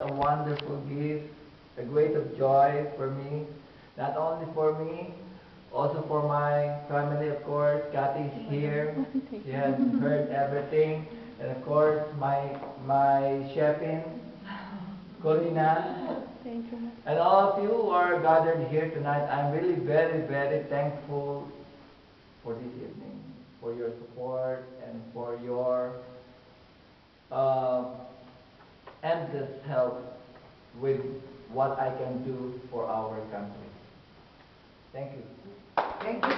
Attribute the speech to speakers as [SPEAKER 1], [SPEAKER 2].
[SPEAKER 1] a wonderful gift, a great of joy for me, not only for me, also for my family, of course. Kathy is here. She has heard everything. And of course, my my chefin, Corina,
[SPEAKER 2] Thank you.
[SPEAKER 1] and all of you who are gathered here tonight. I'm really very, very thankful for this evening, for your support and for your endless help with what I can do for our country. Thank you.
[SPEAKER 2] Thank you.